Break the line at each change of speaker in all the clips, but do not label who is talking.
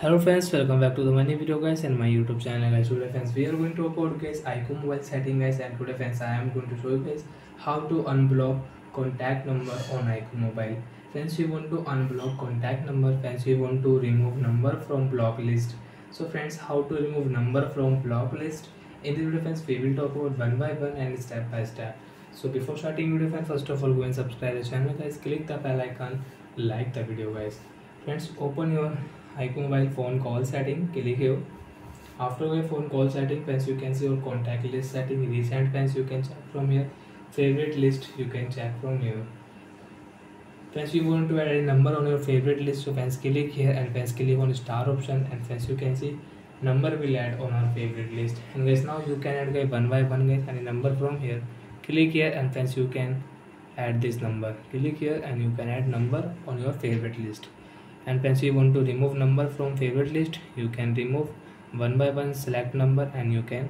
hello friends welcome back to the money video guys and my youtube channel guys. Today friends we are going to talk about guys iQOO mobile setting guys and today friends i am going to show you guys how to unblock contact number on iQOO mobile. Friends we want to unblock contact number. Friends we want to remove number from block list. So friends how to remove number from block list? In this video friends we will talk about one by one and step by step. So before starting video friends first of all go and subscribe the channel guys. Click the bell icon like the video guys. Friends open your haiku mobile phone call setting click हो after way. Phone call setting pens you can see your contact list setting recent pens you can check from your favourite list you can check from your fans you want to add a number on your favourite list so fans के लिए here and fans के लिए on star option and fans you can see number will add on our favourite list and guess now you can add गए one by one guess and number from here click here and fans you can add this number click here and you can add number on your favourite list and friends you want to remove number from favorite list you can remove one by one select number and you can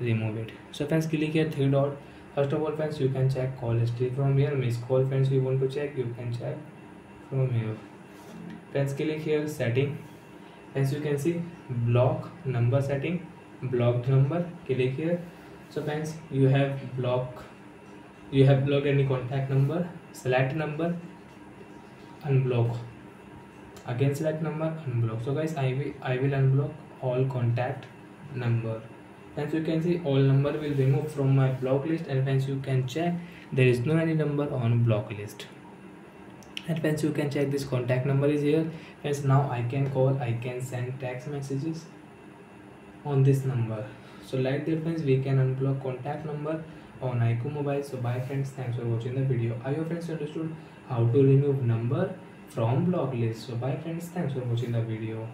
remove it. So friends click here three dot. First of all friends you can check call history from here miss call. Friends you want to check you can check from here. Friends click here setting. As you can see block number setting blocked number click here. So friends you have block you have blocked any contact number select number unblock again select number unblock. So guys i will i will unblock all contact number. As you can see all number will remove from my block list. And hence you can check there is no any number on block list. And hence you can check this contact number is here. Hence now i can call i can send text messages on this number. So like that friends we can unblock contact number on iQOO mobile. So bye friends. Thanks for watching the video. Are hope friends understood how to remove number from block list. So bye friends thanks for watching the video